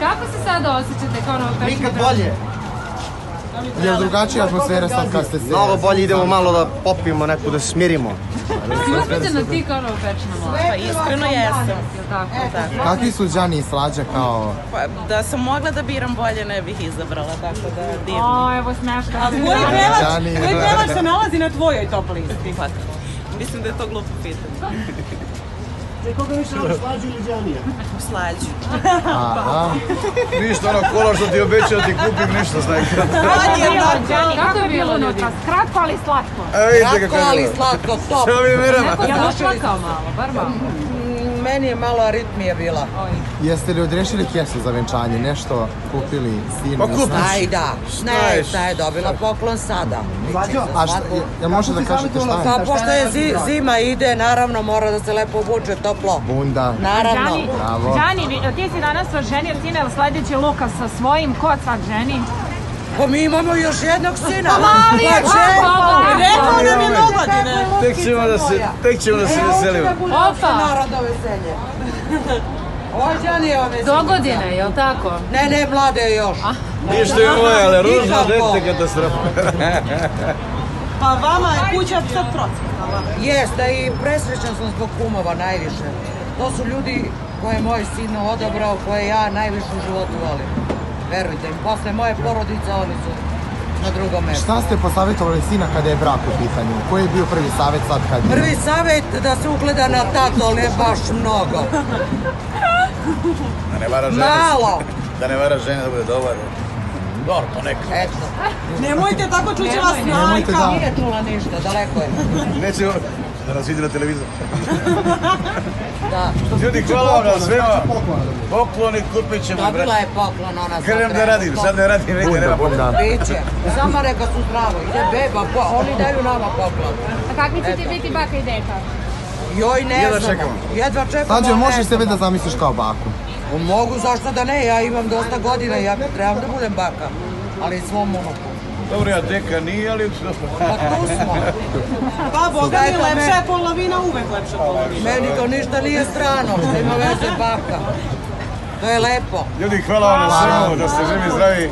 Kako se sada osjećate kao novopečni Nikad bolje. Je li drugačija atmosfera sad kad ste se... Mnogo bolje idemo malo da popijemo neku, da smirimo. Uzbiđena ti kao novopečna mlada. Pa iskreno jesam. Tako? Kakvi su Đani i Slađa kao... Pa, da sam mogla da biram bolje ne bih izabrala, tako da divno. O, evo smeška. A tvoj pevač, pevač se nalazi na tvojoj top listi. Pa, mislim da je to glupo pitanje. Koga više voliš, Slađu ili Đanija? U slađu. Aha. Ništa, ono kola što ti obećao ti kupim, ništa znači. Kako je bilo ljudi? Kratko ali slatko. E, je bilo. slatko, top. Šta mi mirama? Neko sam ošlakao malo, bar malo. Meni je malo aritmija bila. Jeste li odrešili kesu za venčanje? Nešto kupili sinu? Pa kupi. Aj da, ne, šta je dobila poklon sada. A šta, ja može da kažete šta je? Pa pošto je zi- zima ide, naravno mora da se lepo obuče toplo. Bunda. Naravno. Đani, ti si danas oženio sina, ili sledeći Luka sa svojim, ko sad ženi? Pa mi imamo još jednog sina. Pa mali je, kako? Rekao nam je dogodine. Tek ćemo da se, tek ćemo da se veselimo. Opa, Narodno veselje. Ovo je Đanijeva veselje. dogodine, jel tako? Ne, ne, mlade još. Ništa je moje, ali ružno dete katastrofa. Pa vama je kuća sad procvetala. Jeste i presrećan sam zbog kumova najviše. To su ljudi koje je moj sin odabrao, koje ja najviše u životu volim. Verujte mi, posle moje porodice oni su na drugom mjestu. Šta ste posavjetovali sina kada je brak u pitanju? Koji je bio prvi savjet sad kad je... Prvi savjet da se ugleda na tato, ali ne baš mnogo. Da ne vara žene. Malo. Da ne vara žene da bude dobar. Dobro, pa neka. Eto. Nemojte tako čuće vas Nemojte da... Nije čula ništa, daleko je. Nećemo da nas vidi na televizor. Da. Ljudi, hvala vam na svema. Pokloni kupit ćemo. Dobila je poklon ona sad. Krenem da radim, sad ne radim, vidite, Bunda, nema bunda. Biće. Samo neka su zdravo. Ide beba, oni daju nama poklon. A kakvi će ti biti baka i deka? Joj, ne Jedva znamo. čekamo. Jedva čekamo. Ne možeš sebe da zamisliš kao baku? Mogu, zašto da ne? Ja imam dosta godina i ja trebam da budem baka. Ali svom unuku. Dobro, ja deka nije, ali... Pa tu smo. Pa boga mi, lepša je polovina, uvek lepša polovina. Meni to ništa nije strano, što ima veze baka. To je lepo. Ljudi, hvala vam na svemu, da ste živi zdravi.